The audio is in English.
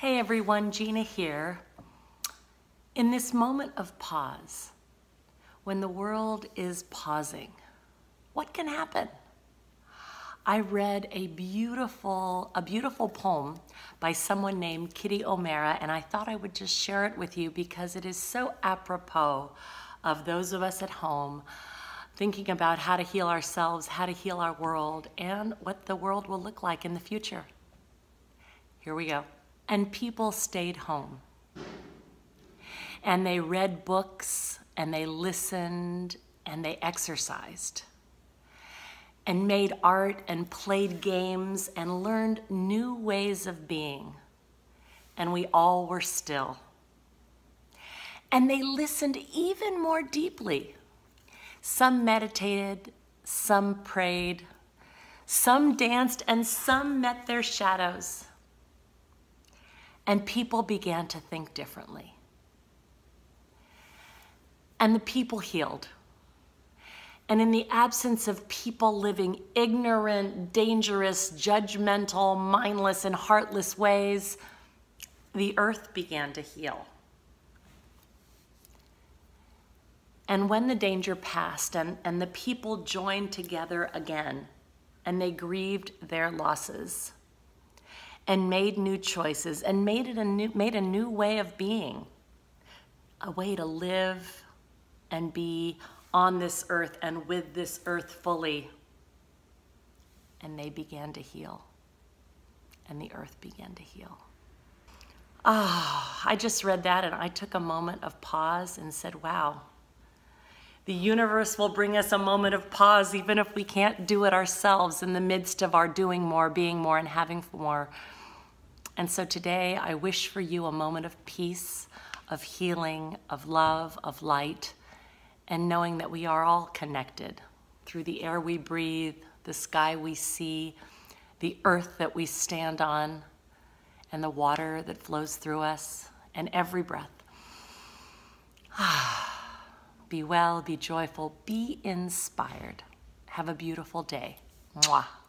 Hey everyone, Gina here. In this moment of pause, when the world is pausing, what can happen? I read a beautiful, a beautiful poem by someone named Kitty O'Meara, and I thought I would just share it with you because it is so apropos of those of us at home thinking about how to heal ourselves, how to heal our world, and what the world will look like in the future. Here we go. And people stayed home. And they read books, and they listened, and they exercised, and made art, and played games, and learned new ways of being. And we all were still. And they listened even more deeply some meditated, some prayed, some danced, and some met their shadows. And people began to think differently. And the people healed. And in the absence of people living ignorant, dangerous, judgmental, mindless, and heartless ways, the earth began to heal. And when the danger passed and, and the people joined together again and they grieved their losses and made new choices and made it a new, made a new way of being, a way to live and be on this earth and with this earth fully. And they began to heal and the earth began to heal. Ah, oh, I just read that and I took a moment of pause and said, wow, the universe will bring us a moment of pause, even if we can't do it ourselves in the midst of our doing more, being more, and having more. And so today, I wish for you a moment of peace, of healing, of love, of light, and knowing that we are all connected through the air we breathe, the sky we see, the earth that we stand on, and the water that flows through us, and every breath. Ah. Be well, be joyful, be inspired. Have a beautiful day. Mwah.